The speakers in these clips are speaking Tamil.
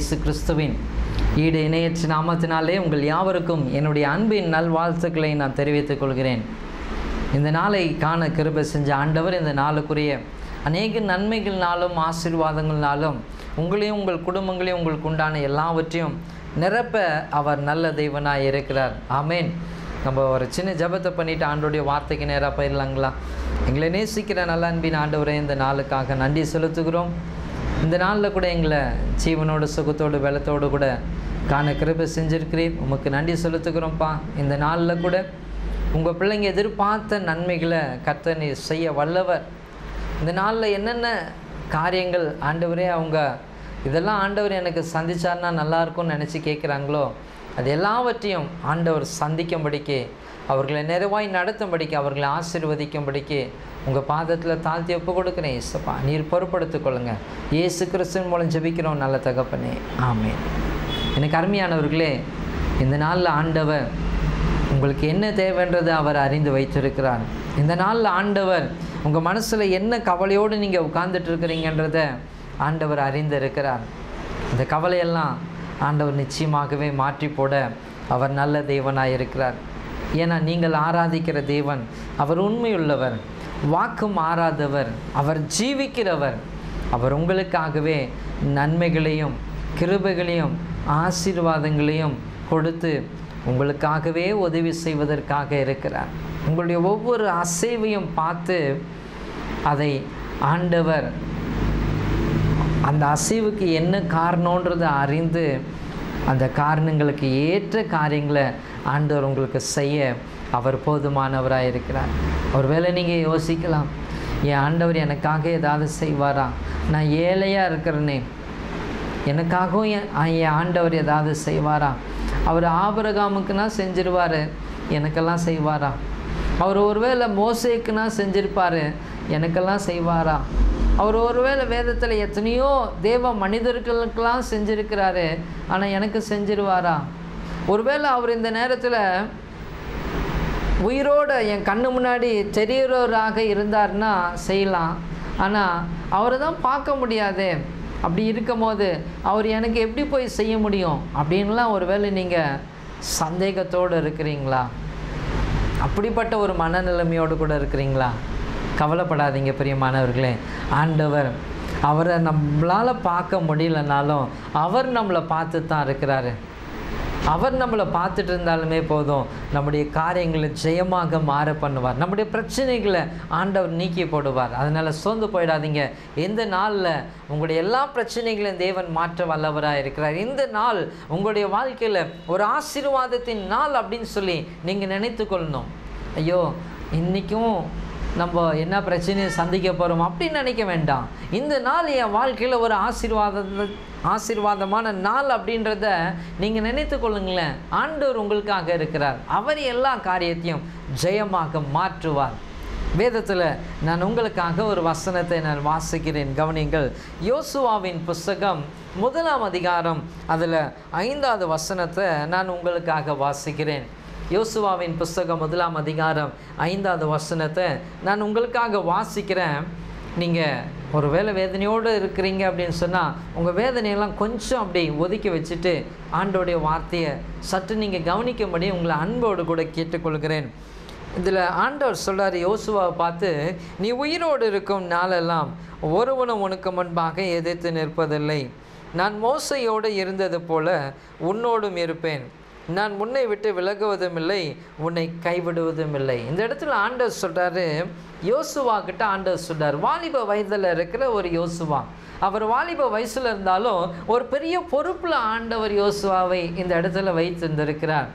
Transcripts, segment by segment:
இயேசு கிறிஸ்துவின் ஈடு இணையற்ற நாமத்தினாலே உங்கள் யாவருக்கும் என்னுடைய அன்பின் நல்வாழ்த்துக்களை நான் தெரிவித்துக் கொள்கிறேன். இந்த நாளை காண கிருபை செஞ்ச ஆண்டவர் இந்த நாளுக்குரிய அநேக நன்மைகள்னாலும் ஆசீர்வாதங்கள்னாலும் உங்களையும் உங்கள் குடும்பங்களையும் உங்களுக்கு உண்டான எல்லாவற்றையும் நிரப்ப அவர் நல்ல தெய்வனாக இருக்கிறார். ஆமேன். நம்ம ஒரு சின்ன ஜெபத்தை பண்ணிட்டு ஆண்டோடைய வார்த்தைக்கு நேராக போயிடலாங்களா? எங்களை நேசிக்கிற நல்ல அன்பின் ஆண்டவரே இந்த நாளுக்காக நன்றி செலுத்துகிறோம். இந்த நாளில் கூட எங்களை ஜீவனோட சுகத்தோடு பலத்தோடு கூட காண கிருபை செஞ்சுருக்கிறேன் உமக்கு நன்றி செலுத்துக்கிறோம்ப்பா இந்த நாளில் கூட உங்கள் பிள்ளைங்க எதிர்பார்த்த நன்மைகளை கர்த்தர் நீர் செய்ய வல்லவர். இந்த நாளில் என்னென்ன காரியங்கள் ஆண்டவரே அவங்க இதெல்லாம் ஆண்டவர் எனக்கு சந்தித்தார்னா நல்லாயிருக்கும்னு நினச்சி கேட்குறாங்களோ அது எல்லாவற்றையும் ஆண்டவர் சந்திக்கும்படிக்கு அவர்களை நிறைவாய் நடத்தும்படிக்கு அவர்களை ஆசிர்வதிக்கும்படிக்கு உங்கள் பாதத்தில் தாழ்த்தி ஒப்பு கொடுக்குறேன் இயேசுப்பா. நீர் பொறுப்படுத்திக் கொள்ளுங்கள் இயேசு கிறிஸ்துவின் மூலம் ஜெபிக்கிறோம் நல்ல தகப்பனே. ஆமே எனக்கு அருமையானவர்களே இந்த நாளில் ஆண்டவர் உங்களுக்கு என்ன தேவைன்றதை அவர் அறிந்து வைத்திருக்கிறார். இந்த நாளில் ஆண்டவர் உங்கள் மனசில் என்ன கவலையோடு நீங்கள் உட்கார்ந்துட்டு இருக்கிறீங்கன்றத ஆண்டவர் அறிந்திருக்கிறார். இந்த கவலையெல்லாம் ஆண்டவர் நிச்சயமாகவே மாற்றி போட அவர் நல்ல தெய்வனாக இருக்கிறார் ஏன்னா நீங்கள் ஆராதிக்கிற தேவன் அவர் உண்மையுள்ளவர். வாக்கு மாறாதவர் அவர் ஜீவிக்கிறவர். அவர் உங்களுக்காகவே நன்மைகளையும் கிருபைகளையும் ஆசீர்வாதங்களையும் கொடுத்து உங்களுக்காகவே உதவி செய்வதற்காக இருக்கிறார். உங்களுடைய ஒவ்வொரு அசைவையும் பார்த்து அதை ஆண்டவர் அந்த அசைவுக்கு என்ன காரணன்றதை அறிந்து அந்த காரணங்களுக்கு ஏற்ற காரியங்களை ஆண்டவர் உங்களுக்கு செய்ய அவர் போதுமானவராக இருக்கிறார். ஒருவேளை நீங்கள் யோசிக்கலாம் என் ஆண்டவர் எனக்காக ஏதாவது செய்வாரா? நான் ஏழையாக இருக்கிறேனே. எனக்காகவும் என் என் ஆண்டவர் ஏதாவது செய்வாரா? அவர் ஆபரகாமுக்குனா செஞ்சிருவார் எனக்கெல்லாம் செய்வாரா? அவர் ஒருவேளை மோசேக்குனா செஞ்சிருப்பார் எனக்கெல்லாம் செய்வாரா? அவர் ஒருவேளை வேதத்தில் எத்தனையோ தேவ மனிதர்களுக்கெல்லாம் செஞ்சுருக்கிறாரு ஆனால் எனக்கு செஞ்சிருவாரா? ஒருவேளை அவர் இந்த நேரத்தில் உயிரோட என் கண்ணு முன்னாடி தெரியுறவராக இருந்தார்னா செய்யலாம். ஆனால் அவரை தான் பார்க்க முடியாதே. அப்படி இருக்கும் போது அவர் எனக்கு எப்படி போய் செய்ய முடியும்? அப்படின்லாம் ஒருவேளை நீங்கள் சந்தேகத்தோடு இருக்கிறீங்களா? அப்படிப்பட்ட ஒரு மனநிலைமையோடு கூட இருக்கிறீங்களா? கவலைப்படாதீங்க பிரியமானவர்களே ஆண்டவர் அவரை நம்மளால் பார்க்க முடியலனாலும் அவர் நம்மளை பார்த்து தான் இருக்கிறாரு. அவர் நம்மளை பார்த்துட்டு இருந்தாலுமே போதும். நம்முடைய காரியங்களை ஜெயமாக மாற பண்ணுவார். நம்முடைய பிரச்சனைகளை ஆண்டவர் நீக்கி போடுவார். அதனால் சோர்ந்து போயிடாதீங்க. எந்த நாளில் உங்களுடைய எல்லா பிரச்சனைகளையும் தேவன் மாற்ற வல்லவராக இருக்கிறார். இந்த நாள் உங்களுடைய வாழ்க்கையில் ஒரு ஆசீர்வாதத்தின் நாள் அப்படின்னு சொல்லி நீங்கள் நினைத்து கொள்ளணும் ஐயோ இன்றைக்கும் நம்ம என்ன பிரச்சனையை சந்திக்க போகிறோம் அப்படின்னு நினைக்க வேண்டாம். இந்த நாள் என் வாழ்க்கையில் ஒரு ஆசீர்வாத ஆசீர்வாதமான நாள் அப்படின்றத நீங்கள் நினைத்து கொள்ளுங்களேன். ஆண்டவர் உங்களுக்காக இருக்கிறார். அவர் எல்லா காரியத்தையும் ஜெயமாக மாற்றுவார். வேதத்தில் நான் உங்களுக்காக ஒரு வசனத்தை நான் வாசிக்கிறேன். கவனிங்கள் யோசுவாவின் புஸ்தகம் முதலாம் அதிகாரம் அதில் ஐந்தாவது வசனத்தை நான் உங்களுக்காக வாசிக்கிறேன். யோசுவாவின் புஸ்தகம் முதலாம் அதிகாரம் ஐந்தாவது வசனத்தை நான் உங்களுக்காக வாசிக்கிறேன். நீங்கள் ஒரு வேலை வேதனையோடு இருக்கிறீங்க அப்படின்னு சொன்னால் உங்கள் வேதனையெல்லாம் கொஞ்சம் அப்படி ஒதுக்கி வச்சுட்டு ஆண்டோடைய வார்த்தையை சற்று நீங்கள் கவனிக்கும்படி உங்களை அன்போடு கூட கேட்டுக்கொள்கிறேன். இதில் ஆண்டவர் சொல்கிறார் யோசுவாவை பார்த்து நீ உயிரோடு இருக்கும் நாளெல்லாம் ஒருவனும் உனக்கு முன்பாக எதிர்த்து நிற்பதில்லை. நான் மோசையோடு இருந்தது போல உன்னோடும் இருப்பேன். நான் உன்னை விட்டு விலகுவதும் இல்லை உன்னை கைவிடுவதும் இல்லை இந்த இடத்துல ஆண்டவர் சொல்கிறாரு யோசுவா கிட்ட ஆண்டவர் சொல்கிறார் வாலிப வயதில் இருக்கிற ஒரு யோசுவா. அவர் வாலிப வயசில் இருந்தாலும் ஒரு பெரிய பொறுப்பில் ஆண்டவர் யோசுவாவை இந்த இடத்துல வைத்திருந்திருக்கிறார்.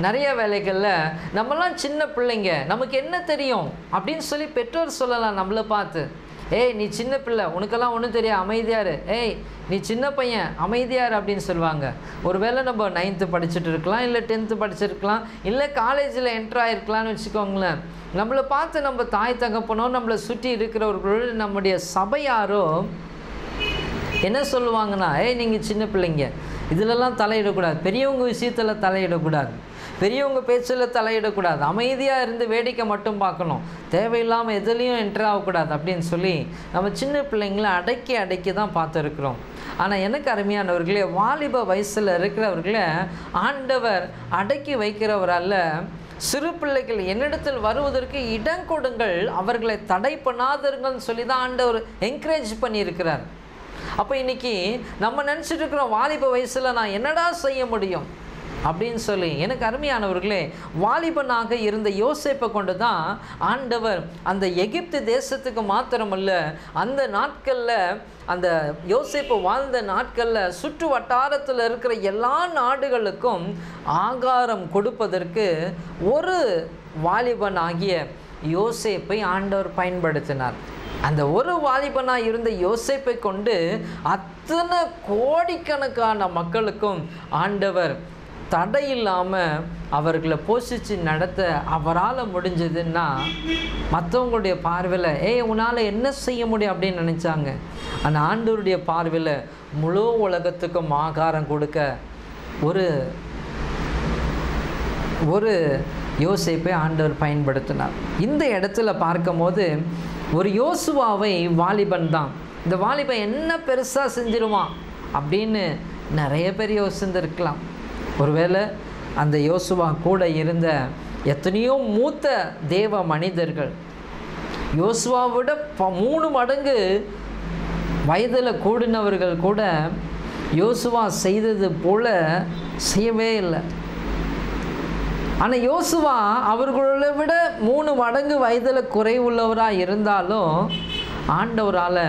நிறைய வேலைகளில் நம்மலாம் சின்ன பிள்ளைங்க நமக்கு என்ன தெரியும்? அப்படின்னு சொல்லி பெற்றோர் சொல்லலாம் நம்மளை பார்த்து. ஏய் நீ சின்ன பிள்ளை உனக்கெல்லாம் ஒன்றும் தெரியாது அமைதியாரு. ஏய் நீ சின்ன பையன் அமைதியார் அப்படின்னு சொல்லுவாங்க. ஒருவேளை நம்ம நைன்த்து படிச்சுட்டு இருக்கலாம் இல்லை டென்த்து படிச்சிருக்கலாம் இல்லை காலேஜில் என்ட்ரு ஆகிருக்கலாம்னு வச்சுக்கோங்களேன். நம்மளை பார்த்து நம்ம தாய் தகப்பனோ நம்மளை சுற்றி இருக்கிறவர்களோடு நம்முடைய சபையாரோ என்ன சொல்லுவாங்கன்னா ஏய் நீங்கள் சின்ன பிள்ளைங்க இதிலெல்லாம் தலையிடக்கூடாது. பெரியவங்க விஷயத்தில் தலையிடக்கூடாது. பெரியவங்க பேச்சில் தலையிடக்கூடாது. அமைதியாக இருந்து வேடிக்கை மட்டும் பார்க்கணும். தேவையில்லாமல் எதுலேயும் என்டர் ஆகக்கூடாது அப்படின்னு சொல்லி நம்ம சின்ன பிள்ளைங்களை அடக்கி அடக்கி தான் பார்த்துருக்குறோம். ஆனால் எனக்கு அருமையானவர்களே வாலிப வயசில் இருக்கிறவர்களை ஆண்டவர் அடக்கி வைக்கிறவரால் சிறு பிள்ளைகள் என்னிடத்தில் வருவதற்கு இடம் கொடுங்கள் அவர்களை தடை பண்ணாதருங்கன்னு சொல்லி தான் ஆண்டவர் என்கரேஜ் பண்ணியிருக்கிறார். அப்போ இன்னைக்கு நம்ம நினச்சிட்டு இருக்கிறோம் வாலிப வயசில் நான் என்னடா செய்ய முடியும்? அப்படின்னு சொல்லி எனக்கு அருமையானவர்களே வாலிபனாக இருந்த யோசேப்பை கொண்டு தான் ஆண்டவர் அந்த எகிப்து தேசத்துக்கு மாத்திரமல்ல அந்த நாட்களில் அந்த யோசிப்பு வாழ்ந்த நாட்களில் சுற்று வட்டாரத்தில் இருக்கிற எல்லா நாடுகளுக்கும் ஆகாரம் கொடுப்பதற்கு ஒரு வாலிபன் ஆகிய யோசேப்பை ஆண்டவர் பயன்படுத்தினார். அந்த ஒரு வாலிபனாக இருந்த யோசேப்பை கொண்டு அத்தனை கோடிக்கணக்கான மக்களுக்கும் ஆண்டவர் தடை இல்லாமல் அவர்களை போஷித்து நடத்த அவரால் முடிஞ்சதுன்னா மற்றவங்களுடைய பார்வையில் ஏய் உன்னால் என்ன செய்ய முடியும்? அப்படின்னு நினச்சாங்க. அந்த ஆண்டவருடைய பார்வையில் முழு உலகத்துக்கும் ஆகாரம் கொடுக்க ஒரு ஒரு யோசிப்பை ஆண்டவர் பயன்படுத்தினார். இந்த இடத்துல பார்க்கும்போது ஒரு யோசுவாவை வாலிபன் தான். இந்த வாலிபன் என்ன பெருசாக செஞ்சிருவான் அப்படின்னு நிறைய பேர் யோசிந்திருக்கலாம். ஒருவேளை அந்த யோசுவா கூட இருந்த எத்தனையோ மூத்த தேவ மனிதர்கள் யோசுவாவை விட ப மூணு மடங்கு வயதில் கூடினவர்கள் கூட யோசுவா செய்தது போல செய்யவே இல்லை. ஆனால் யோசுவா அவர்களை விட மூணு மடங்கு வயதில் குறைவுள்ளவராக இருந்தாலும் ஆண்டவரால்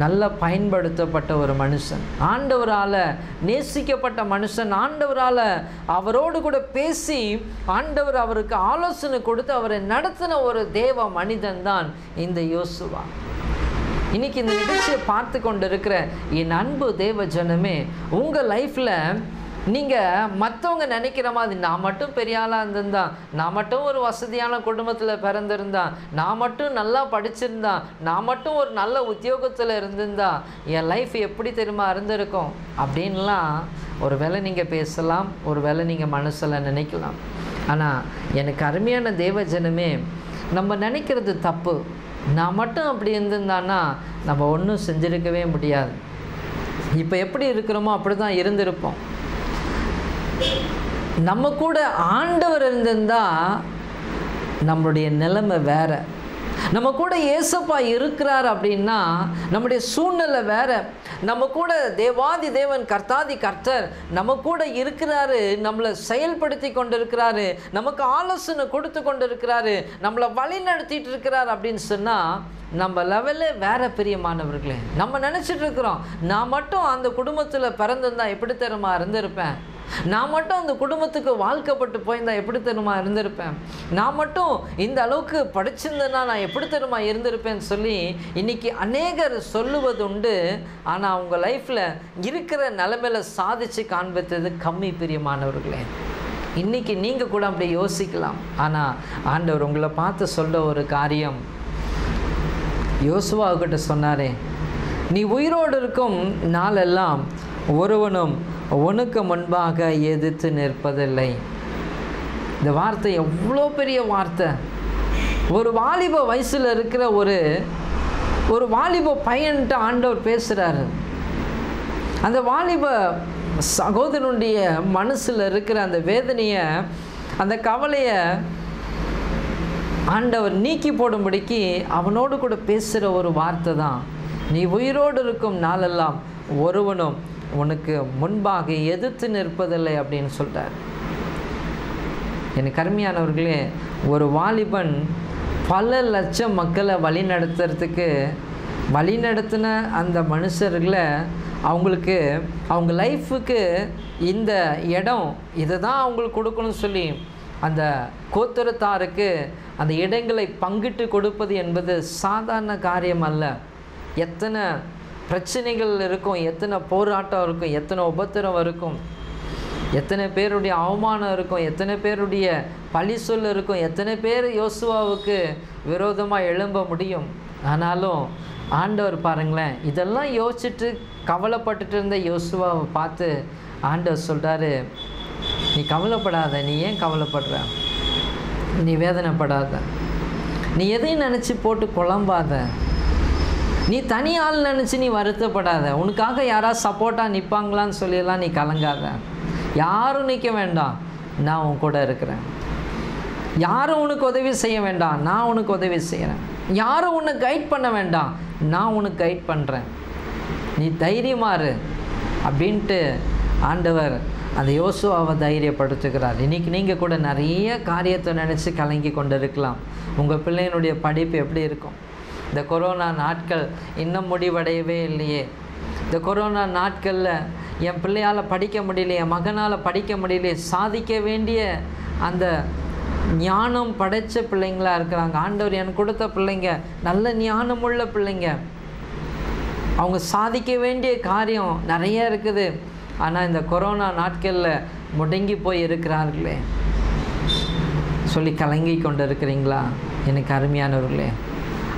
நல்ல பயன்படுத்தப்பட்ட ஒரு மனுஷன். ஆண்டவரால் நேசிக்கப்பட்ட மனுஷன் ஆண்டவரால் அவரோடு கூட பேசி ஆண்டவர் அவருக்கு ஆலோசனை கொடுத்து அவரை நடத்தின ஒரு தேவ மனிதன் தான் இந்த யோசுவா. இன்னைக்கு இந்த நிகழ்ச்சியை பார்த்து கொண்டு இருக்கிற என் அன்பு தேவ ஜனமே உங்கள் லைஃப்பில் நீங்கள் மற்றவங்க நினைக்கிற மாதிரி நான் மட்டும் பெரிய ஆளாக இருந்திருந்தா நான் மட்டும் ஒரு வசதியான குடும்பத்தில் பிறந்திருந்தான் நான் மட்டும் நல்லா படிச்சிருந்தான் நான் மட்டும் ஒரு நல்ல உத்தியோகத்தில் இருந்திருந்தா என் லைஃப் எப்படி தெரியுமா இருந்திருக்கும்? அப்படின்லாம் ஒரு வேளை நீங்கள் பேசலாம் ஒரு வேளை நீங்கள் மனசில் நினைக்கலாம். ஆனால் எனக்கு அருமையான தேவ ஜனமே நம்ம நினைக்கிறது தப்பு. நான் மட்டும் அப்படி இருந்திருந்தான்னா நம்ம ஒன்றும் செஞ்சுருக்கவே முடியாது. இப்போ எப்படி இருக்கிறோமோ அப்படி தான் இருந்திருப்போம். நம்ம கூட ஆண்டவர் இருந்திருந்தால் நம்மளுடைய நிலைமை வேற. நம்ம கூட ஏசப்பா இருக்கிறார் அப்படின்னா நம்முடைய சூழ்நிலை வேற. நம்ம கூட தேவாதி தேவன் கர்த்தாதி கர்த்தர் நம்ம கூட இருக்கிறாரு நம்மளை செயல்படுத்தி கொண்டு இருக்கிறாரு நமக்கு ஆலோசனை கொடுத்து கொண்டு இருக்கிறாரு நம்மளை வழி நடத்திட்டு இருக்கிறார் அப்படின்னு சொன்னால் நம்ம லெவலே வேற பிரியமானவர்களே நம்ம நினச்சிட்டு இருக்கிறோம் நான் மட்டும் அந்த குடும்பத்தில் பிறந்திருந்தா எப்படி தருமா இருந்திருப்பேன்? நான் மட்டும் அந்த குடும்பத்துக்கு வாழ்க்கப்பட்டு போயிருந்தா எப்படி தெரியுமா இருந்திருப்பேன்? நான் மட்டும் இந்த அளவுக்கு படிச்சிருந்தேன்னா நான் எப்படி தெரியுமா இருந்திருப்பேன்னு சொல்லி இன்னைக்கு அநேகர் சொல்லுவது உண்டு. ஆனால் அவங்க லைஃப்பில் இருக்கிற நிலைமையில சாதிச்சு காண்பித்தது கம்மி பிரியமானவர்களே இன்னைக்கு நீங்கள் கூட அப்படி யோசிக்கலாம். ஆனால் ஆண்டவர் உங்களை பார்த்து சொல்ல ஒரு காரியம் யோசுவாவுக்கிட்ட சொன்னாரே நீ உயிரோடு இருக்கும் நாளெல்லாம் ஒருவனும் உனக்கு முன்பாக எதிர்த்து நிற்பதில்லை. இந்த வார்த்தை எவ்வளோ பெரிய வார்த்தை. ஒரு வாலிப வயசில் இருக்கிற ஒரு ஒரு வாலிப பையன்ட்டு ஆண்டவர் பேசுகிறாரு அந்த வாலிப சகோதரனுடைய மனசில் இருக்கிற அந்த வேதனையை அந்த கவலையை ஆண்டவர் நீக்கி போடும்படிக்கு அவனோடு கூட பேசுகிற ஒரு வார்த்தை தான். நீ உயிரோடு இருக்கும் நாளெல்லாம் ஒருவனும் உனக்கு முன்பாக எதிர்த்து நிற்பதில்லை அப்படின்னு சொல்கிறார் எனக்கு கருமையானவர்களே ஒரு வாலிபன் பல லட்சம் மக்களை வழி நடத்துறதுக்கு வழி நடத்தின அந்த மனுஷர்களை அவங்களுக்கு அவங்க லைஃபுக்கு இந்த இடம் இதை தான் அவங்களுக்கு கொடுக்கணும்னு சொல்லி அந்த கோத்திரத்தாருக்கு அந்த இடங்களை பங்கிட்டு கொடுப்பது என்பது சாதாரண காரியம் அல்ல. எத்தனை பிரச்சனைகள் இருக்கும் எத்தனை போராட்டம் இருக்கும் எத்தனை உபத்திரம் இருக்கும் எத்தனை பேருடைய அவமானம் இருக்கும் எத்தனை பேருடைய பழி சொல் இருக்கும் எத்தனை பேர் யோசுவாவுக்கு விரோதமாக எழும்ப முடியும். ஆனாலும் ஆண்டவர் பாருங்களேன் இதெல்லாம் யோசிச்சுட்டு கவலைப்பட்டுட்டு இருந்த யோசுவாவை பார்த்து ஆண்டவர் சொல்கிறாரு நீ கவலைப்படாத நீ ஏன் கவலைப்படுற? நீ வேதனைப்படாத. நீ எதையும் நினச்சி போட்டு குழம்பாத. நீ தனி ஆள் நினச்சி நீ வருத்தப்படாத. உனக்காக யாராவது சப்போர்ட்டாக நிற்பாங்களான்னு சொல்லியெல்லாம் நீ கலங்காத. யாரும் நிற்க வேண்டாம். நான் உன் கூட இருக்கிறேன். யாரும் உனக்கு உதவி செய்ய வேண்டாம். நான் உனக்கு உதவி செய்கிறேன் யாரும் உன்னை கைட் பண்ண வேண்டாம். நான் உனக்கு கைட் பண்ணுறேன் நீ தைரியமாறு அப்படின்ட்டு ஆண்டவர் அந்த யோசுவாவை தைரியப்படுத்துகிறார். இன்றைக்கி நீங்கள் கூட நிறைய காரியத்தை நினச்சி கலங்கி கொண்டு இருக்கலாம் உங்கள் பிள்ளையினுடைய படிப்பு எப்படி இருக்கும்? இந்த கொரோனா நாட்கள் இன்னும் முடிவடையவே இல்லையே. இந்த கொரோனா நாட்களில் என் பிள்ளையால் படிக்க முடியலையே என் மகனால் படிக்க முடியலையே சாதிக்க வேண்டிய அந்த ஞானம் படைத்த பிள்ளைங்களா இருக்கிறாங்க. ஆண்டவர் எனக்கு கொடுத்த பிள்ளைங்க நல்ல ஞானமுள்ள பிள்ளைங்க. அவங்க சாதிக்க வேண்டிய காரியம் நிறைய இருக்குது. ஆனால் இந்த கொரோனா நாட்களில் முடங்கி போய் இருக்கிறார்களே. சொல்லி கலங்கி கொண்டு இருக்கிறீங்களா எனக்கு அருமையானவர்களே.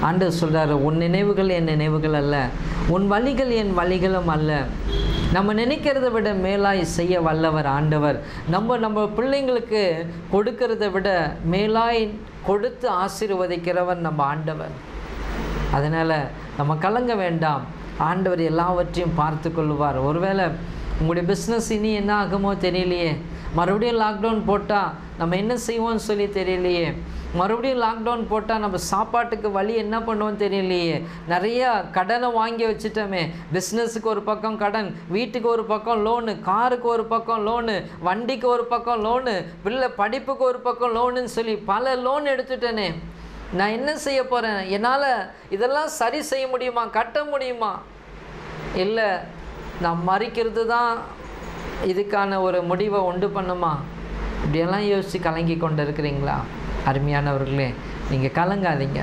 ஆண்டு சொல்கிறாரு உன் நினைவுகள் என் நினைவுகள் அல்ல. உன் வழிகள் என் வழிகளும் அல்ல. நம்ம நினைக்கிறத விட மேலாய் செய்ய வல்லவர் ஆண்டவர். நம்ம நம்ம பிள்ளைங்களுக்கு கொடுக்கறத விட மேலாய் கொடுத்து ஆசீர்வதிக்கிறவர் நம்ம ஆண்டவர். அதனால் நம்ம கலங்க வேண்டாம். ஆண்டவர் எல்லாவற்றையும் பார்த்து கொள்வார் ஒருவேளை உங்களுடைய பிஸ்னஸ் இனி என்ன ஆகுமோ தெரியலையே. மறுபடியும் லாக்டவுன் போட்டால் நம்ம என்ன செய்வோம்னு சொல்லி தெரியலையே. மறுபடியும் லாக்டவுன் போட்டால் நம்ம சாப்பாட்டுக்கு வழி என்ன பண்ணுவோம் தெரியலையே. நிறையா கடனை வாங்கி வச்சுட்டோமே. பிஸ்னஸுக்கு ஒரு பக்கம் கடன் வீட்டுக்கு ஒரு பக்கம் லோனு காருக்கு ஒரு பக்கம் லோனு வண்டிக்கு ஒரு பக்கம் லோனு பிள்ளை படிப்புக்கு ஒரு பக்கம் லோனுன்னு சொல்லி பல லோன் எடுத்துட்டேனே. நான் என்ன செய்ய போகிறேன் என்னால் இதெல்லாம் சரி செய்ய முடியுமா? கட்ட முடியுமா? இல்லை நான் மறிக்கிறது தான் இதுக்கான ஒரு முடிவை உண்டு பண்ணுமா? இப்படியெல்லாம் யோசித்து கலங்கி கொண்டு இருக்கிறீங்களா அருமையானவர்களே நீங்கள் கலங்காதீங்க.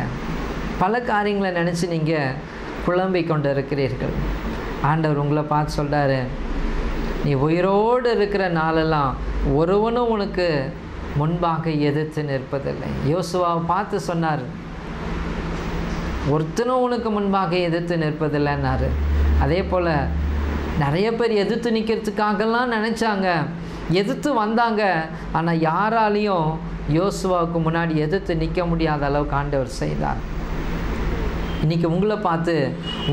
பல காரியங்களை நினச்சி நீங்கள் குழம்பிக் கொண்டு இருக்கிறீர்கள் ஆண்டவர் உங்களை பார்த்து சொல்கிறாரு நீ உயிரோடு இருக்கிற நாளெல்லாம் ஒருவனும் உனக்கு முன்பாக எதிர்த்து நிற்பதில்லை. யோசுவாவை பார்த்து சொன்னார் ஒருத்தனும் உனக்கு முன்பாக எதிர்த்து நிற்பதில்லைன்னாரு. அதே போல் நிறைய பேர் எதிர்த்து நிற்கிறதுக்காகலாம் நினச்சாங்க. எதிர்த்து வந்தாங்க. ஆனால் யாராலையும் யோசுவாவுக்கு முன்னாடி எதிர்த்து நிற்க முடியாத அளவுக்கு ஆண்டவர் செய்தார். இன்றைக்கி உங்களை பார்த்து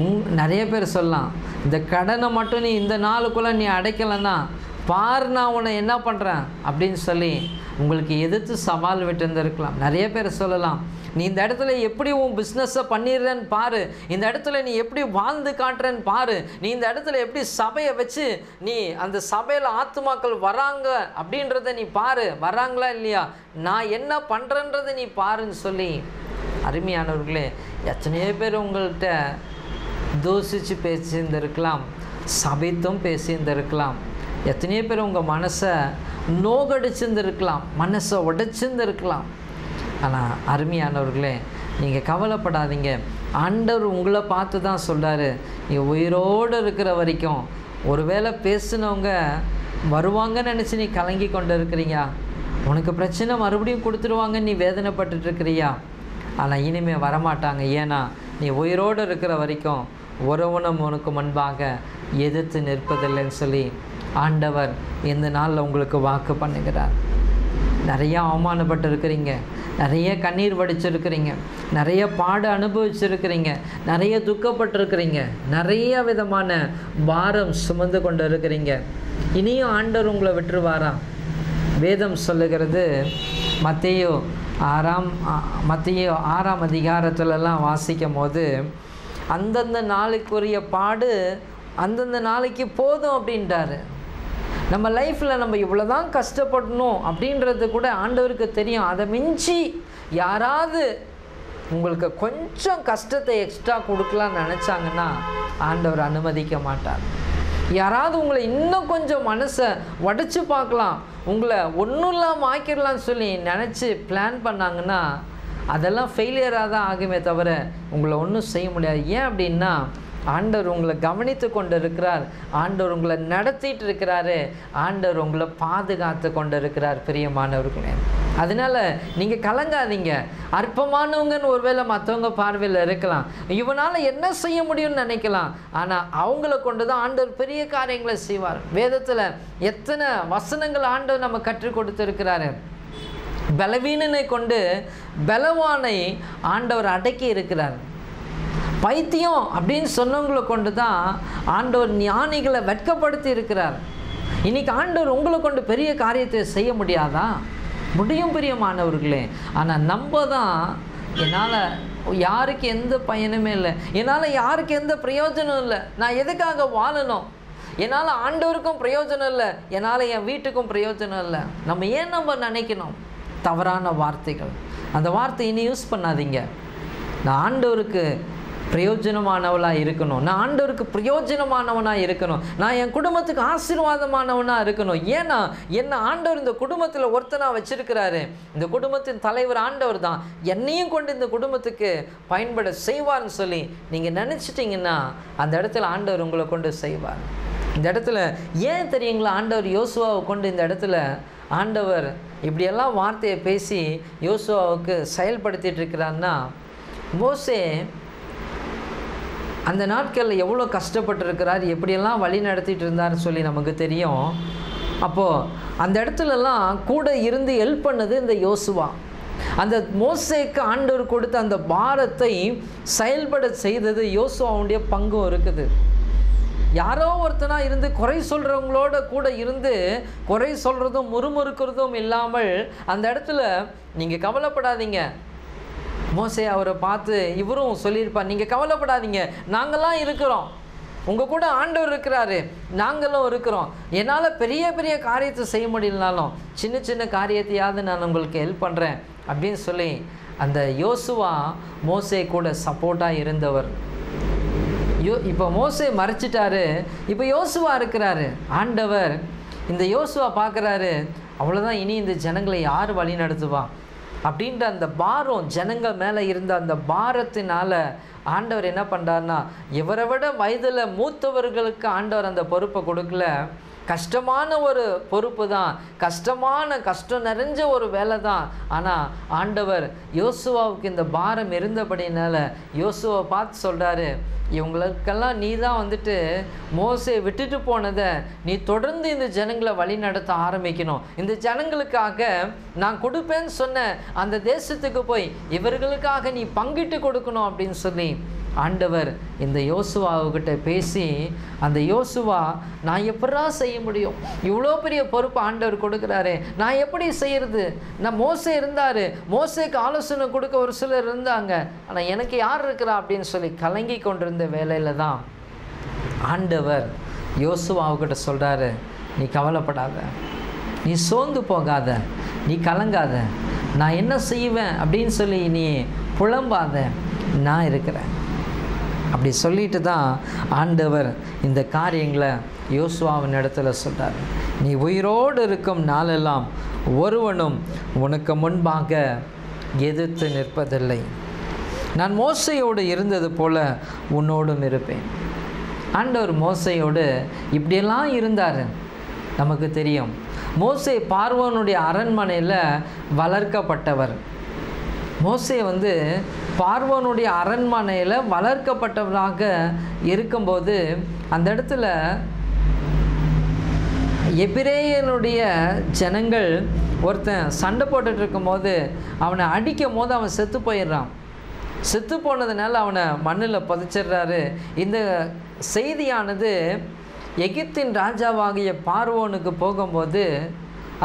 உங் நிறைய பேர் சொல்லலாம். இந்த கடனை மட்டும் நீ இந்த நாளுக்குள்ளே நீ அடைக்கலைன்னா பார் நான் உன்னை என்ன பண்ணுறேன் அப்படின்னு சொல்லி உங்களுக்கு எதிர்த்து சவால் விட்டுருந்துருக்கலாம். நிறைய பேர் சொல்லலாம். நீ இந்த இடத்துல எப்படி உன் பிஸ்னஸை பண்ணிடுறேன்னு பாரு. இந்த இடத்துல நீ எப்படி வாழ்ந்து காட்டுறேன்னு பாரு. நீ இந்த இடத்துல எப்படி சபையை வச்சு நீ அந்த சபையில் ஆத்துமாக்கள் வராங்க அப்படின்றத நீ பாரு. வராங்களா இல்லையா? நான் என்ன பண்ணுறேன்றதை நீ பாருன்னு சொல்லி அருமையானவர்களே எத்தனையோ பேர் உங்கள்கிட்ட தூசித்து பேசியிருந்திருக்கலாம் சபைத்தும் பேசியிருந்திருக்கலாம். எத்தனையோ பேர் உங்கள் மனசை நோகடிச்சிருந்துருக்கலாம் மனசை உடைச்சிருந்துருக்கலாம். ஆனால் அருமையானவர்களே நீங்கள் கவலைப்படாதீங்க. ஆண்டவர் உங்களை பார்த்து தான் சொல்கிறாரு நீ உயிரோடு இருக்கிற வரைக்கும் ஒருவேளை பேசினவங்க வருவாங்கன்னு நினச்சி நீ கலங்கி கொண்டு இருக்கிறீங்க உனக்கு பிரச்சனை மறுபடியும் கொடுத்துருவாங்கன்னு நீ வேதனைப்பட்டுட்டு இருக்கிறியா? ஆனால் இனிமேல் வரமாட்டாங்க. ஏன்னா நீ உயிரோடு இருக்கிற வரைக்கும் உறவுணம் உனக்கு முன்பாக எதிர்த்து நிற்பதில்லைன்னு சொல்லி ஆண்டவர் இந்த நாளில் உங்களுக்கு வாக்கு பண்ணுகிறார். நிறையா அவமானப்பட்டிருக்கிறீங்க. நிறைய கண்ணீர் வடிச்சிருக்கிறீங்க. நிறைய பாடு அனுபவிச்சிருக்கிறீங்க. நிறைய துக்கப்பட்டிருக்கிறீங்க. நிறைய விதமான பாரம் சுமந்து கொண்டு இருக்கிறீங்க இனியும் ஆண்டவர் உங்களை விட்டுருவாரா? வேதம் சொல்லுகிறது மத்தையோ ஆறாம் மத்திய ஆறாம் அதிகாரத்துலலாம் வாசிக்கும் போது அந்தந்த நாளுக்குரிய பாடு அந்தந்த நாளைக்கு போதும் அப்படின்ட்டாரு நம்ம லைஃப்பில் நம்ம இவ்வளோ தான் கஷ்டப்படணும் அப்படின்றது கூட ஆண்டவருக்கு தெரியும். அதை மிஞ்சி யாராவது உங்களுக்கு கொஞ்சம் கஷ்டத்தை எக்ஸ்ட்ரா கொடுக்கலான்னு நினச்சாங்கன்னா ஆண்டவர் அனுமதிக்க மாட்டார். யாராவது உங்களை இன்னும் கொஞ்சம் மனசை உடச்சி பார்க்கலாம் உங்களை ஒன்றும் இல்லாமல் ஆக்கிடலான்னு சொல்லி நினச்சி பிளான் பண்ணாங்கன்னா அதெல்லாம் ஃபெயிலியராக தான் ஆகுமே தவிர உங்களை ஒன்றும் செய்ய முடியாது. ஏன் அப்படின்னா ஆண்டவர் உங்களை கவனித்து கொண்டு இருக்கிறார் ஆண்டவர் உங்களை நடத்திட்டு இருக்கிறாரு. ஆண்டவர் உங்களை பாதுகாத்து கொண்டு இருக்கிறார் பிரியமானவர்களே. அதனால் நீங்கள் கலங்காதீங்க. அற்பமானவங்கன்னு ஒருவேளை மற்றவங்க பார்வையில் இருக்கலாம். இவனால் என்ன செய்ய முடியும்னு நினைக்கலாம். ஆனால் அவங்கள கொண்டு தான் ஆண்டவர் பெரிய காரியங்களை செய்வார். வேதத்தில் எத்தனை வசனங்கள் ஆண்டவர் நம்ம கற்றுக் கொடுத்துருக்கிறாரு. பலவீனனை கொண்டு பலவானை ஆண்டவர் அடக்கி இருக்கிறார். பைத்தியம் அப்படின்னு சொன்னவங்களை கொண்டு தான் ஆண்டவர் ஞானிகளை வெட்கப்படுத்தி இருக்கிறார். இன்னைக்கு ஆண்டவர் உங்களை கொண்டு பெரிய காரியத்தை செய்ய முடியாதா? முடியும் பிரியமானவர்களே. ஆனால் நம்ம தான் என்னால் யாருக்கு எந்த பயனுமே இல்லை. என்னால் யாருக்கு எந்த பிரயோஜனம் இல்லை. நான் எதுக்காக வாழணும்? என்னால் ஆண்டவருக்கும் பிரயோஜனம் இல்லை. என்னால் என் வீட்டுக்கும் பிரயோஜனம் இல்லை. நம்ம ஏன் நம்ம நினைக்கணும்? தவறான வார்த்தைகள். அந்த வார்த்தை இனி யூஸ் பண்ணாதீங்க. நான் ஆண்டவருக்கு பிரயோஜனமானவளாக இருக்கணும். நான் ஆண்டவருக்கு பிரயோஜனமானவனாக இருக்கணும். நான் என் குடும்பத்துக்கு ஆசீர்வாதமானவனாக இருக்கணும். ஏன்னா என்ன ஆண்டவர் இந்த குடும்பத்தில் ஒருத்தனாக வச்சிருக்கிறாரு. இந்த குடும்பத்தின் தலைவர் ஆண்டவர் தான். என்னையும் கொண்டு இந்த குடும்பத்துக்கு பயன்பட செய்வார்னு சொல்லி நீங்கள் நினச்சிட்டிங்கன்னா அந்த இடத்துல ஆண்டவர் உங்களை கொண்டு செய்வார். இந்த இடத்துல ஏன் தெரியுங்களா? ஆண்டவர் யோசுவாவை கொண்டு இந்த இடத்துல ஆண்டவர் இப்படியெல்லாம் வார்த்தையை பேசி யோசுவாவுக்கு செயல்படுத்திட்டு இருக்கிறான்னா மோசே அந்த நாட்களில் எவ்வளோ கஷ்டப்பட்டுருக்கிறார் எப்படியெல்லாம் வழி நடத்திட்டு இருந்தார்னு சொல்லி நமக்கு தெரியும். அப்போது அந்த இடத்துலலாம் கூட இருந்து ஹெல்ப் பண்ணது இந்த யோசுவா. அந்த மோசேக்கு ஆண்டவர் கொடுத்த அந்த பாரத்தை செயல்பட செய்தது யோசுவாவுடைய பங்கும் இருக்குது. யாரோ ஒருத்தனாக இருந்து குறை சொல்கிறவங்களோட கூட இருந்து குறை சொல்கிறதும் முறுமுறுக்கிறதும் இல்லாமல் அந்த இடத்துல நீங்கள் கவலைப்படாதீங்க. மோசே அவரை பார்த்து இவரும் சொல்லியிருப்பார் நீங்கள் கவலைப்படாதீங்க நாங்கள்லாம் இருக்கிறோம். உங்கள் கூட ஆண்டவர் இருக்கிறாரு நாங்களும் இருக்கிறோம். என்னால் பெரிய பெரிய காரியத்தை செய்ய முடியலனாலும் சின்ன சின்ன காரியத்தையாவது நான் உங்களுக்கு ஹெல்ப் பண்ணுறேன் அப்படின்னு சொல்லி அந்த யோசுவா மோசே கூட சப்போர்ட்டாக இருந்தவர். யோ இப்போ மோசே மறைச்சிட்டாரு. இப்போ யோசுவா இருக்கிறாரு. ஆண்டவர் இந்த யோசுவா பார்க்குறாரு. அவ்வளோதான் இனி இந்த ஜனங்களை யார் வழி நடத்துவா? அப்படின்ற அந்த பாரம் ஜனங்கள் மேலே இருந்த அந்த பாரத்தினால் ஆண்டவர் என்ன பண்ணுறாருன்னா இவரை விட வயதில் மூத்தவர்களுக்கு ஆண்டவர் அந்த பொறுப்பை கொடுக்கல. கஷ்டமான ஒரு பொறுப்பு தான். கஷ்டமான கஷ்டம் நிறைஞ்ச ஒரு வேலை தான். ஆனால் ஆண்டவர் யோசுவாவுக்கு இந்த பாரம் இருந்தபடினால யோசுவை பார்த்து சொல்கிறாரு இவங்களுக்கெல்லாம் நீ தான் வந்துட்டு மோசே விட்டுட்டு போனதை நீ தொடர்ந்து இந்த ஜனங்களை வழி நடத்த ஆரம்பிக்கணும். இந்த ஜனங்களுக்காக நான் கொடுப்பேன்னு சொன்ன அந்த தேசத்துக்கு போய் இவர்களுக்காக நீ பங்கிட்டு கொடுக்கணும் அப்படின்னு சொல்லி ஆண்டவர் இந்த யோசுவாவுக்கிட்ட பேசி அந்த யோசுவா நான் எப்படா செய்ய முடியும்? இவ்வளோ பெரிய பொறுப்பு ஆண்டவர் கொடுக்குறாரு. நான் எப்படி செய்கிறது நான் மோசே இருந்தார். மோசேக்கு ஆலோசனை கொடுக்க ஒரு சிலர் இருந்தாங்க. ஆனால் எனக்கு யார் இருக்கிறா அப்படின்னு சொல்லி கலங்கி கொண்டிருந்த வேலையில் தான் ஆண்டவர் யோசுவாவுக்கிட்ட சொல்கிறாரு நீ கவலைப்படாத. நீ சோர்ந்து போகாத. நீ கலங்காத. நான் என்ன செய்வேன்? அப்படின்னு சொல்லி நீ புலம்பாத. நான் இருக்கிறேன். அப்படி சொல்லிட்டு தான் ஆண்டவர் இந்த காரியங்களை யோசுவாவின் இடத்துல சொல்கிறார் நீ உயிரோடு இருக்கும் நாளெல்லாம் ஒருவனும் உனக்கு முன்பாக எதிர்த்து நிற்பதில்லை. நான் மோசையோடு இருந்தது போல உன்னோடும் இருப்பேன். ஆண்டவர் மோசையோடு இப்படியெல்லாம் இருந்தார். நமக்கு தெரியும். மோசை பார்வனுடைய அரண்மனையில் வளர்க்கப்பட்டவர். மோசே வந்து பார்வோனுடைய அரண்மனையில் வளர்க்கப்பட்டவனாக இருக்கும்போது அந்த இடத்துல எபிரேயனுடைய ஜனங்கள் ஒருத்தன் சண்டை போட்டுட்டு இருக்கும்போது அவனை அடிக்கும் போது அவன் செத்து போயிடுறான். செத்து போனதுனால அவனை மண்ணில் புதைச்சிடுறாரு. இந்த செய்தியானது எகிப்தின் ராஜாவாகிய பார்வோனுக்கு போகும்போது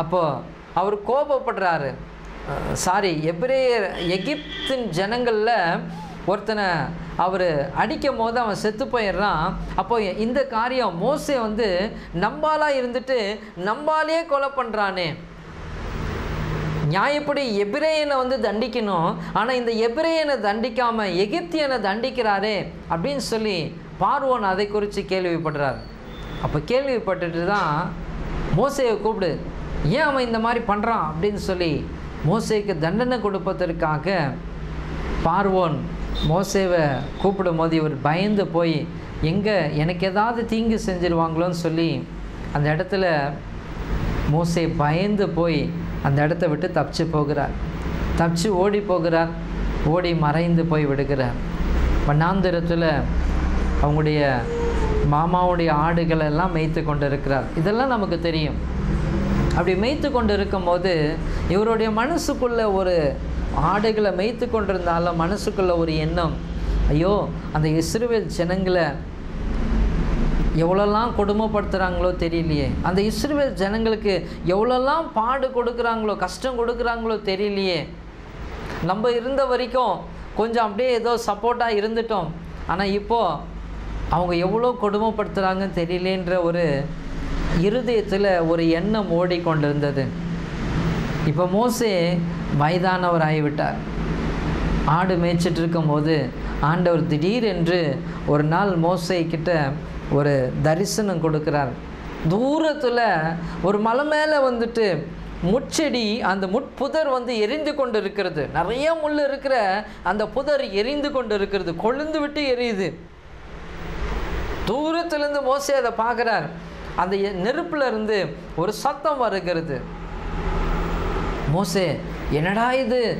அப்போது அவர் கோபப்படுறாரு. சாரி எபிரேயர் எகிப்தின் ஜனங்களில் ஒருத்தனை அவர் அடிக்கும் போது அவன் செத்து போயிடுறான். அப்போ இந்த காரியம் மோசே வந்து நம்பாலாக இருந்துட்டு நம்பாலே கொலை பண்ணுறானே நியாயப்படி எபிரேயனை வந்து தண்டிக்கணும். ஆனால் இந்த எபிரேயனை தண்டிக்காமல் எகிப்தியனை தண்டிக்கிறாரே அப்படின்னு சொல்லி பார்வோன் அதை குறித்து கேள்விப்படுறார். அப்போ கேள்விப்பட்டுட்டு தான் மோசையை கூப்பிடு. ஏன் அவன் இந்த மாதிரி பண்ணுறான் அப்படின்னு சொல்லி மோசைக்கு தண்டனை கொடுப்பதற்காக பார்வோன் மோசேவை கூப்பிடும் போது இவர் பயந்து போய் எங்கே எனக்கு ஏதாவது தீங்கு செஞ்சிருவாங்களோன்னு சொல்லி அந்த இடத்துல மோசை பயந்து போய் அந்த இடத்த விட்டு தப்பிச்சு போகிறார். தப்பிச்சு ஓடி போகிறார். ஓடி மறைந்து போய் விடுகிறார். வண்ணாந்திரத்தில் அவங்களுடைய மாமாவுடைய ஆடுகளெல்லாம் மேய்த்து கொண்டு இருக்கிறார் இதெல்லாம் நமக்கு தெரியும். அப்படி மேய்த்து கொண்டு இருக்கும்போது இவருடைய மனசுக்குள்ளே ஒரு ஆடுகளை மேய்த்து கொண்டிருந்தாலும் மனசுக்குள்ள ஒரு எண்ணம் ஐயோ அந்த இஸ்ரேல் ஜனங்களை எவ்வளோலாம் கொடுமைப்படுத்துகிறாங்களோ தெரியலையே. அந்த இஸ்ரேல் ஜனங்களுக்கு எவ்வளோலாம் பாடு கொடுக்குறாங்களோ கஷ்டம் கொடுக்குறாங்களோ தெரியலையே. நம்ம இருந்த வரைக்கும் கொஞ்சம் அப்படியே ஏதோ சப்போர்ட்டாக இருந்துட்டோம். ஆனால் இப்போது அவங்க எவ்வளோ கொடுமைப்படுத்துகிறாங்கன்னு தெரியலேன்ற ஒரு இருதயத்தில் ஒரு எண்ணம் ஓடிக்கொண்டிருந்தது. இப்போ மோசே வயதானவர் ஆகிவிட்டார். ஆடு மேய்ச்சிட்டு இருக்கும்போது ஆண்டவர் திடீரென்று ஒரு நாள் மோசை கிட்ட ஒரு தரிசனம் கொடுக்கிறார். தூரத்தில் ஒரு மலை மேலே வந்துட்டு முட்செடி அந்த முட்புதர் வந்து எரிந்து கொண்டு இருக்கிறது நிறைய முள் இருக்கிற அந்த புதர் எரிந்து கொண்டு இருக்கிறது கொழுந்து விட்டு எரியுது. தூரத்துலேருந்து மோசை அதை பார்க்குறார். அந்த எ- நெருப்புல இருந்து ஒரு சத்தம் வருகிறது. மோசே என்னடா இது?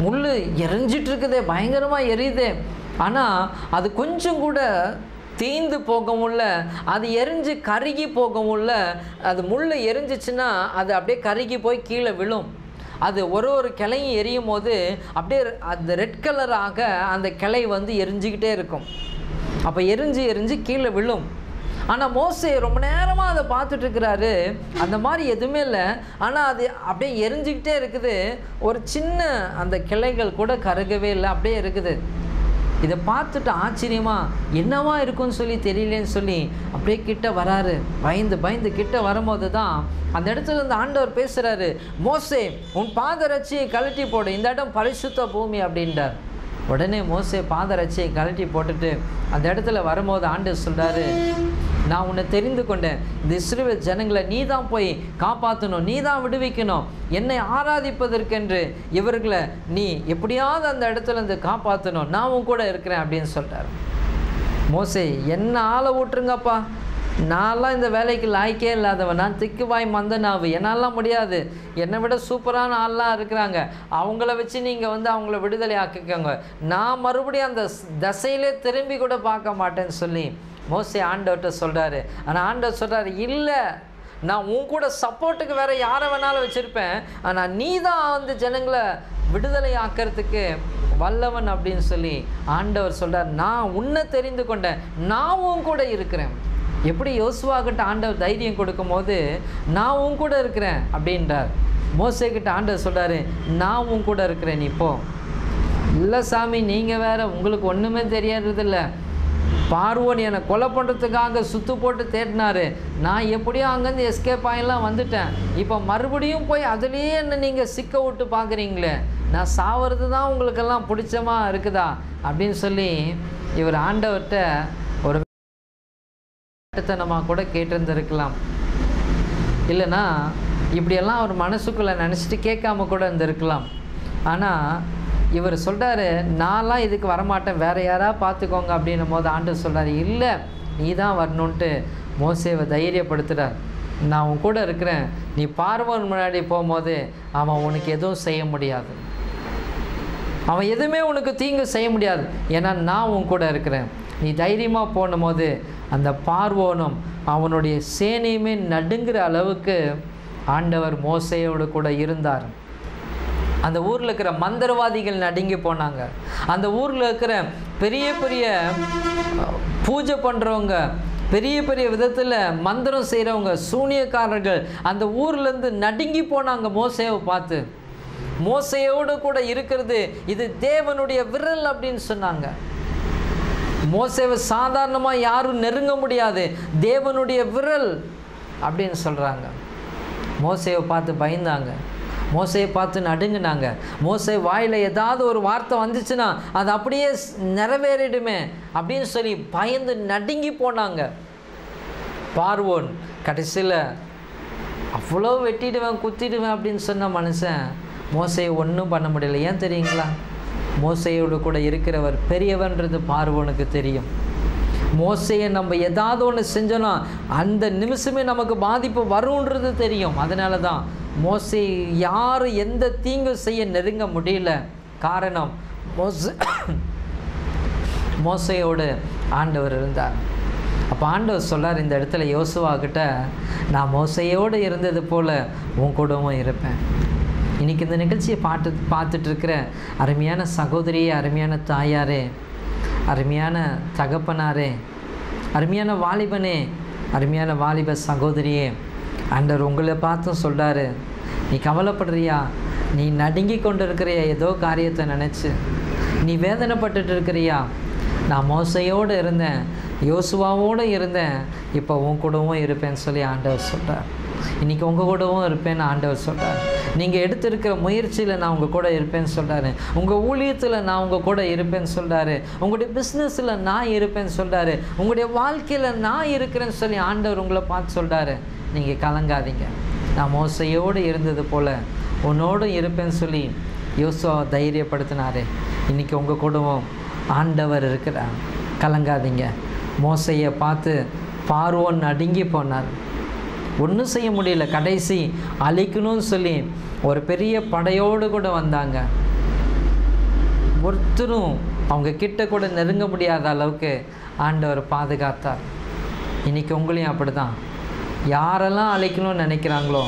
முள் எரிஞ்சிட்டு இருக்குதே பயங்கரமாக எரியுதே. ஆனால் அது கொஞ்சம் கூட தீந்து போகவும்ல அது எரிஞ்சு கருகி போகமுள்ள அது முள் எரிஞ்சிச்சுன்னா அது அப்படியே கருகி போய் கீழே விழும். அது ஒரு ஒரு கிளையும் எரியும் போது அப்படியே அந்த ரெட் கலராக அந்த கிளை வந்து எரிஞ்சுக்கிட்டே இருக்கும். அப்போ எரிஞ்சு எரிஞ்சு கீழே விழும். ஆனால் மோசே ரொம்ப நேரமாக அதை பார்த்துட்டு இருக்கிறாரு. அந்த மாதிரி எதுவுமே இல்லை. ஆனால் அது அப்படியே எரிஞ்சுக்கிட்டே இருக்குது. ஒரு சின்ன அந்த கிளைகள் கூட கருகவே இல்லை. அப்படியே இருக்குது. இதை பார்த்துட்டு ஆச்சரியமாக என்னவா இருக்கும்னு சொல்லி தெரியலேன்னு சொல்லி அப்படியே கிட்ட வராரு. பயந்து பயந்து கிட்ட வரும்போது தான் அந்த இடத்துல இருந்து ஆண்டவர் பேசுகிறாரு மோசே உன் பாதரட்சியை கழட்டி போடு. இந்த இடம் பரிசுத்த பூமி அப்படின்றார். உடனே மோசே பாதரட்சியை கழட்டி போட்டுட்டு அந்த இடத்துல வரும்போது ஆண்டு சொல்கிறாரு நான் உன்னை தெரிந்து கொண்டேன். இந்த இஸ்ரவேல் ஜனங்களை நீ தான் போய் காப்பாற்றணும் நீ தான் விடுவிக்கணும். என்னை ஆராதிப்பதற்கென்று இவர்களை நீ எப்படியாவது அந்த இடத்துல இருந்து காப்பாற்றணும் நான் உன் கூட இருக்கிறேன் அப்படின்னு சொல்கிறார் மோசே என்ன ஆளை ஊட்டுருங்கப்பா நான்லாம் இந்த வேலைக்கு லாய்க்கே இல்லாதவன். நான் திக்கு வாய் மந்தனாவு. என்னாலாம் முடியாது. என்னை விட சூப்பரான ஆள்லாம் இருக்கிறாங்க. அவங்கள வச்சு நீங்கள் வந்து அவங்கள விடுதலை ஆக்கிக்கோங்க. நான் மறுபடியும் அந்த தசையிலே திரும்பி கூட பார்க்க மாட்டேன்னு சொல்லி மோஸ்ட்லி ஆண்டவர்கிட்ட சொல்கிறாரு ஆனால் ஆண்டவர் சொல்கிறாரு இல்லை. நான் உன் கூட சப்போர்ட்டுக்கு வேறு யாரை வேணாலும் வச்சுருப்பேன். ஆனால் நீ தான் வந்து ஜனங்களை விடுதலை ஆக்கிறதுக்கு வல்லவன் அப்படின்னு சொல்லி ஆண்டவர் சொல்கிறார் நான் உன்னை தெரிந்து கொண்டேன். நான் உன் கூட இருக்கிறேன். எப்படி யோசுவாகிட்ட ஆண்டவர் தைரியம் கொடுக்கும்போது நான் உன் கூட இருக்கிறேன் அப்படின்றார். மோசேக்கிட்ட ஆண்டவர் சொல்கிறாரு நான் உன் கூட இருக்கிறேன் நீ போ. இல்லை சாமி நீங்கள் வேறு உங்களுக்கு ஒன்றுமே தெரியறதில்ல பார்வோன் என்னை கொலை பண்ணுறதுக்காக சுற்று போட்டு தேடினாரு. நான் எப்படியோ அங்கேருந்து எஸ்கேப் ஆகிலாம் வந்துட்டேன். இப்போ மறுபடியும் போய் அதுலேயே என்னை நீங்கள் சிக்க விட்டு பார்க்குறீங்களே. நான் சாவது தான் உங்களுக்கெல்லாம் பிடிச்சமாக இருக்குதா? அப்படின்னு சொல்லி இவர் ஆண்டவர்கிட்ட ஒரு நம்ம கூட கேட்டிருந்திருக்கலாம். இல்லைன்னா இப்படியெல்லாம் அவர் மனசுக்குள்ளே நினச்சிட்டு கேட்காம கூட இருந்திருக்கலாம். ஆனால் இவர் சொல்கிறாரு நான்லாம் இதுக்கு வரமாட்டேன். வேற யாராவது பார்த்துக்கோங்க அப்படின்னும் போது ஆண்டு சொல்கிறார் இல்லை நீ தான் வரணுன்ட்டு மோசேவை தைரியப்படுத்துகிறார் நான் உன் கூட இருக்கிறேன். நீ பார்வன் முன்னாடி போகும்போது அவன் உனக்கு எதுவும் செய்ய முடியாது. அவன் எதுவுமே உனக்கு தீங்கு செய்ய முடியாது. ஏன்னா நான் உன் கூட இருக்கிறேன். நீ தைரியமாக போனும்போது அந்த பார்வோனும் அவனுடைய சேனையுமே நடுங்கிற அளவுக்கு ஆண்டவர் மோசையோடு கூட இருந்தார். அந்த ஊரில் இருக்கிற மந்திரவாதிகள் நடுங்கி போனாங்க. அந்த ஊரில் இருக்கிற பெரிய பெரிய பூஜை பண்ணுறவங்க பெரிய பெரிய விதத்தில் மந்திரம் செய்கிறவங்க சூனியக்காரர்கள் அந்த ஊர்லேருந்து நடுங்கி போனாங்க மோசையை பார்த்து. மோசையோடு கூட இருக்கிறது இது தேவனுடைய விரல் அப்படின்னு சொன்னாங்க. மோசேவை சாதாரணமாக யாரும் நெருங்க முடியாது. தேவனுடைய விரல் அப்படின்னு சொல்கிறாங்க மோசையை பார்த்து பயந்தாங்க. மோசையை பார்த்து நடுங்கினாங்க. மோசை வாயில் ஏதாவது ஒரு வார்த்தை வந்துச்சுன்னா அது அப்படியே நிறைவேறிடுமே அப்படின்னு சொல்லி பயந்து நடுங்கி போனாங்க. பார்வோன் கடைசியில் அவ்வளோ வெட்டிடுவேன் குத்திடுவேன் அப்படின்னு சொன்ன மனுஷன் மோசையை ஒன்றும் பண்ண முடியல. ஏன் தெரியுங்களா? மோசையோடு கூட இருக்கிறவர் பெரியவன்றது பார்வோனுக்கு தெரியும். மோசையை நம்ம ஏதாவது ஒன்று செஞ்சோன்னா அந்த நிமிஷமே நமக்கு பாதிப்பு வரும்ன்றது தெரியும். அதனால தான் மோசை யார் எந்த தீங்கும் செய்ய நெருங்க முடியல. காரணம் மோச மோசையோடு ஆண்டவர் இருந்தார். அப்போ ஆண்டவர் சொல்லார் இந்த இடத்துல யோசுவா கிட்ட நான் மோசையோடு இருந்தது போல் உன் கூடவும் இருப்பேன். இன்னைக்கு இந்த நிகழ்ச்சியை பாட்டு பார்த்துட்டு இருக்கிற அருமையான சகோதரியே அருமையான தாயாரே அருமையான தகப்பனாரே அருமையான வாலிபனே அருமையான வாலிப சகோதரியே அண்டர் உங்களை பார்த்தும் சொல்கிறாரு நீ கவலைப்படுறியா? நீ நடுங்கி கொண்டு இருக்கிறியா ஏதோ காரியத்தை நினச்சி. நீ வேதனைப்பட்டுட்டு இருக்கிறியா நான் மோசையோடு இருந்தேன் யோசுவாவோடு இருந்தேன் இப்போ உன் கூடவும் இருப்பேன்னு சொல்லி ஆண்டவர் சொல்கிறார் இன்றைக்கி உங்கள் கூடவும் இருப்பேன்னு ஆண்டவர் சொல்கிறார் நீங்கள் எடுத்திருக்கிற முயற்சியில் நான் உங்கள் கூட இருப்பேன்னு சொல்கிறாரு உங்கள் ஊழியத்தில் நான் உங்கள் கூட இருப்பேன்னு சொல்கிறாரு உங்களுடைய பிஸ்னஸில் நான் இருப்பேன்னு சொல்கிறாரு உங்களுடைய வாழ்க்கையில் நான் இருக்கிறேன்னு சொல்லி ஆண்டவர் உங்களை பார்த்து சொல்கிறாரு நீங்கள் கலங்காதீங்க. நான் மோசையோடு இருந்தது போல் உன்னோடும் இருப்பேன்னு சொல்லி யோசுவா தைரியப்படுத்தினாரு. இன்றைக்கி உங்கள் கூடவும் ஆண்டவர் இருக்கிறார். கலங்காதீங்க. மோசையை பார்த்து பார்வோன் நடுங்கி போனார். ஒன்றும் செய்ய முடியல. கடைசி அழிக்கணும்னு சொல்லி ஒரு பெரிய படையோடு கூட வந்தாங்க. ஒருத்தரும் அவங்க கிட்ட கூட நெருங்க முடியாத அளவுக்கு ஆண்டவர் பாதுகாத்தார். இன்னைக்கு உங்களையும் அப்படி தான் யாரெல்லாம் அழைக்கணும்னு நினைக்கிறாங்களோ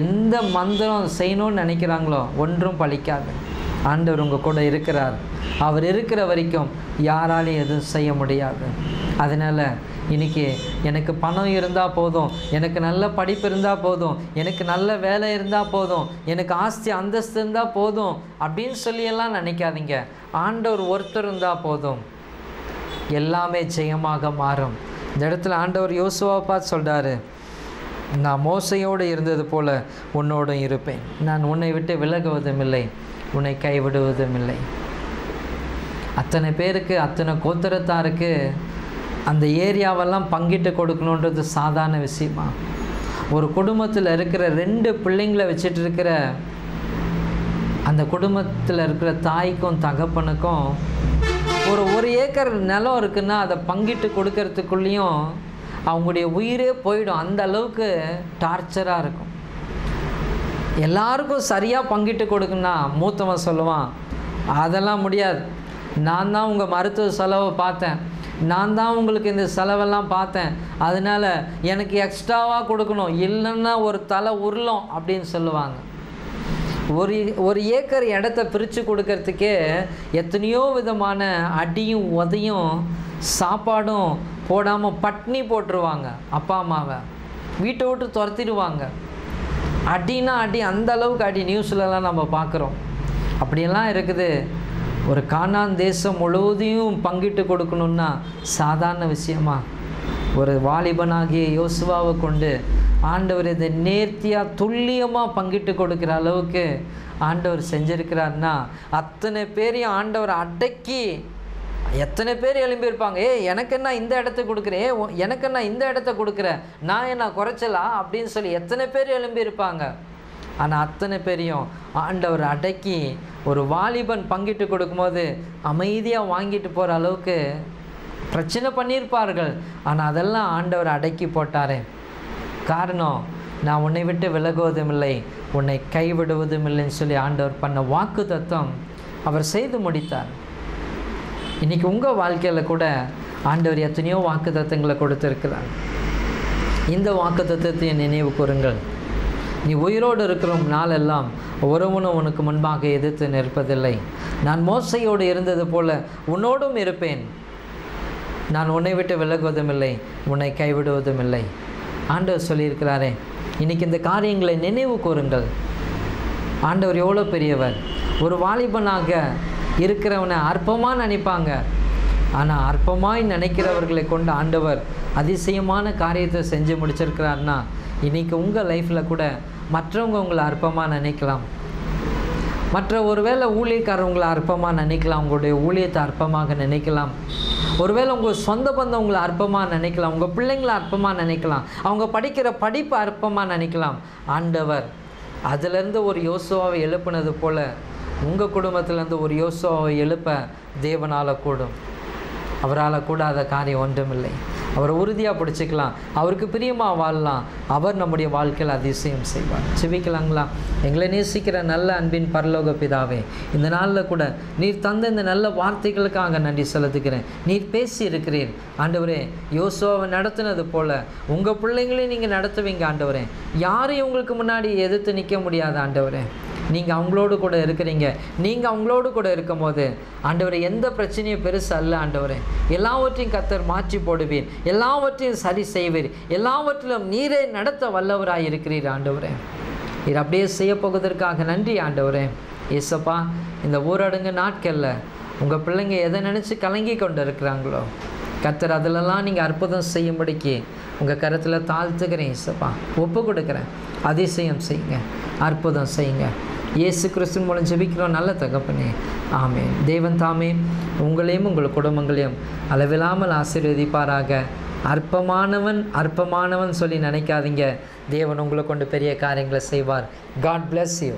எந்த மந்திரம் செய்யணும்னு நினைக்கிறாங்களோ ஒன்றும் பழிக்காது. ஆண்டவர் உங்கள் கூட இருக்கிறார். அவர் இருக்கிற வரைக்கும் யாராலையும் எதுவும் செய்ய முடியாது. அதனால் இன்றைக்கி எனக்கு பணம் இருந்தால் போதும் எனக்கு நல்ல படிப்பு இருந்தால் போதும் எனக்கு நல்ல வேலை இருந்தால் போதும் எனக்கு ஆஸ்தி அந்தஸ்து இருந்தால் போதும் அப்படின்னு சொல்லியெல்லாம் நினைக்காதீங்க. ஆண்டவர் ஒருத்தர் இருந்தால் போதும். எல்லாமே ஜெயமாக மாறும். இந்த இடத்துல ஆண்டவர் யோசுவாவை பார்த்து சொல்கிறாரு நான் மோசையோடு இருந்தது போல் உன்னோடும் இருப்பேன். நான் உன்னை விட்டு விலகுவதும் இல்லை உன்னை கைவிடுவதும் இல்லை. அத்தனை பேருக்கு அத்தனை கோத்திரத்தாருக்கு அந்த ஏரியாவெல்லாம் பங்கிட்டு கொடுக்கணுன்றது சாதாரண விஷயமா? ஒரு குடும்பத்தில் இருக்கிற ரெண்டு பிள்ளைங்களை வச்சுட்டு இருக்கிற அந்த குடும்பத்தில் இருக்கிற தாய்க்கும் தகப்பனுக்கும் ஒரு ஒரு ஏக்கர் நிலம் இருக்குன்னா அதை பங்கிட்டு கொடுக்கறதுக்குள்ளேயும் அவங்களுடைய உயிரே போயிடும். அந்த அளவுக்கு டார்ச்சராக இருக்கும். எல்லாருக்கும் சரியாக பங்கிட்டு கொடுக்குன்னா மூத்தவன் சொல்லுவான் அதெல்லாம் முடியாது. நான் தான் உங்கள் மருத்துவ செலவை பார்த்தேன். நான் தான் உங்களுக்கு இந்த செலவெல்லாம் பார்த்தேன். அதனால் எனக்கு எக்ஸ்ட்ராவாக கொடுக்கணும். இல்லைன்னா ஒரு தலை உருளும் அப்படின்னு சொல்லுவாங்க. ஒரு ஒரு ஏக்கர் இடத்த பிரித்து கொடுக்கறதுக்கே எத்தனையோ விதமான அடியும் உதையும் சாப்பாடும் போடாமல் பட்னி போட்டுருவாங்க அப்பா அம்மாவை. வீட்டை விட்டு துரத்திடுவாங்க. அடினா அடி அந்த அளவுக்கு அடி நியூஸ்லலாம் நம்ம பார்க்குறோம். அப்படியெல்லாம் இருக்குது. ஒரு காணான் தேசம் முழுவதையும் பங்கிட்டு கொடுக்கணுன்னா சாதாரண விஷயமா? ஒரு வாலிபனாகிய யோசுவாவை கொண்டு ஆண்டவர் இதை நேர்த்தியாக துல்லியமாக பங்கிட்டு கொடுக்குற அளவுக்கு ஆண்டவர் செஞ்சிருக்கிறாருன்னா அத்தனை பேரையும் ஆண்டவர் அடக்கி எத்தனை பேர் எழும்பியிருப்பாங்க? ஏ எனக்கு என்ன இந்த இடத்த கொடுக்குறேன் எனக்கு என்ன இந்த இடத்த கொடுக்குற? நான் என்ன குறைச்சலா? அப்படின்னு சொல்லி எத்தனை பேர் எழும்பியிருப்பாங்க? ஆனால் அத்தனை பேரையும் ஆண்டவர் அடக்கி ஒரு வாலிபன் பங்கிட்டு கொடுக்கும்போது அமைதியாக வாங்கிட்டு போகிற அளவுக்கு பிரச்சனை பண்ணியிருப்பார்கள். ஆனால் அதெல்லாம் ஆண்டவர் அடக்கி போட்டார். காரணம் நான் உன்னை விட்டு விலகுவதும் இல்லை. உன்னை கைவிடுவதும் இல்லைன்னு சொல்லி ஆண்டவர் பண்ண வாக்கு தத்துவம் அவர் செய்து முடித்தார். இன்றைக்கி உங்கள் வாழ்க்கையில் கூட ஆண்டவர் எத்தனையோ வாக்கு தத்துவங்களை கொடுத்துருக்கிறார். இந்த வாக்கு தத்துவத்தை நினைவு கூறுங்கள். நீ உயிரோடு இருக்கிற நாளெல்லாம் ஒருவனும் உனக்கு முன்பாக எதிர்த்து நிற்பதில்லை. நான் மோசையோடு இருந்தது போல உன்னோடும் இருப்பேன். நான் உன்னை விட்டு விலகுவதும் இல்லை உன்னை கைவிடுவதும் இல்லை ஆண்டவர் சொல்லியிருக்கிறாரே இன்னைக்கு இந்த காரியங்களை நினைவு கூறுங்கள். ஆண்டவர் எவ்வளோ பெரியவர். ஒரு வாலிபனாக இருக்கிறவனை அற்பமாக நினைப்பாங்க. ஆனால் அற்பமாய் நினைக்கிறவர்களை கொண்டு ஆண்டவர் அதிசயமான காரியத்தை செஞ்சு முடிச்சிருக்கிறாருன்னா இன்னைக்கு உங்கள் லைஃப்பில் கூட மற்றவங்க உங்களை அற்பமாக நினைக்கலாம். மற்ற ஒருவேளை ஊழியக்காரவங்களை அற்பமாக நினைக்கலாம் உங்களுடைய ஊழியத்தை அற்பமாக நினைக்கலாம். ஒருவேளை உங்கள் சொந்த பந்தம் உங்களை அற்பமாக நினைக்கலாம் உங்கள் பிள்ளைங்களை அற்பமாக நினைக்கலாம் அவங்க படிக்கிற படிப்பு அற்பமாக நினைக்கலாம். ஆண்டவர் அதிலேருந்து ஒரு யோசுவாவை எழுப்புனது போல் உங்கள் குடும்பத்திலேருந்து ஒரு யோசுவாவை எழுப்ப தேவனால் கூடும். அவரால் கூடாத காரியம் ஒன்றுமில்லை. அவரை உறுதியாக பிடிச்சிக்கலாம். அவருக்கு பிரியமாக வாழலாம். அவர் நம்முடைய வாழ்க்கையில் அதிசயம் செய்வார். செவிக்கலாங்களா எங்களை நேசிக்கிற நல்ல அன்பின் பரலோக பிதாவே இந்த நாளில் கூட நீர் தந்த இந்த நல்ல வார்த்தைகளுக்காக நன்றி செலுத்துகிறேன். நீர் பேசி இருக்கிறீர் ஆண்டவரே யோசுவாவை நடத்தினது போல் உங்கள் பிள்ளைங்களையும் நீங்கள் நடத்துவீங்க ஆண்டவரே. யாரையும் உங்களுக்கு முன்னாடி எதிர்த்து நிற்க முடியாது ஆண்டவரே. நீங்கள் அவங்களோடு கூட இருக்கிறீங்க. நீங்கள் அவங்களோடு கூட இருக்கும்போது ஆண்டவரை எந்த பிரச்சனையும் பெருசு அல்ல ஆண்டவர். எல்லாவற்றையும் கத்தர் மாற்றி போடுவீர். எல்லாவற்றையும் சரி செய்வீர். எல்லாவற்றிலும் நீரை நடத்த வல்லவராக இருக்கிறீர் ஆண்டவரே. இது அப்படியே செய்ய நன்றி ஆண்டவரே. ஏசப்பா இந்த ஊரடங்கு நாட்களில் உங்கள் பிள்ளைங்க எதை நினச்சி கலங்கி கொண்டு இருக்கிறாங்களோ கத்தர் அதிலெல்லாம் நீங்கள் அற்புதம் செய்யும்படிக்கு உங்கள் கருத்தில் தாழ்த்துக்கிறேன் இசப்பா ஒப்பு கொடுக்குறேன். அதிசயம் செய்யுங்க. அற்புதம் செய்யுங்க. இயேசு கிறிஸ்துவின் மூலம் ஜெபிக்கிறோம். நல்ல தகப்பனே. ஆமே தேவன் தாமே உங்களையும் உங்கள் குடும்பங்களையும் அளவில்லாமல் ஆசீர்வதிப்பாராக. அற்பமானவன் அற்பமானவன் சொல்லி நினைக்காதீங்க. தேவன் உங்களை கொண்டு பெரிய காரியங்களை செய்வார். God bless you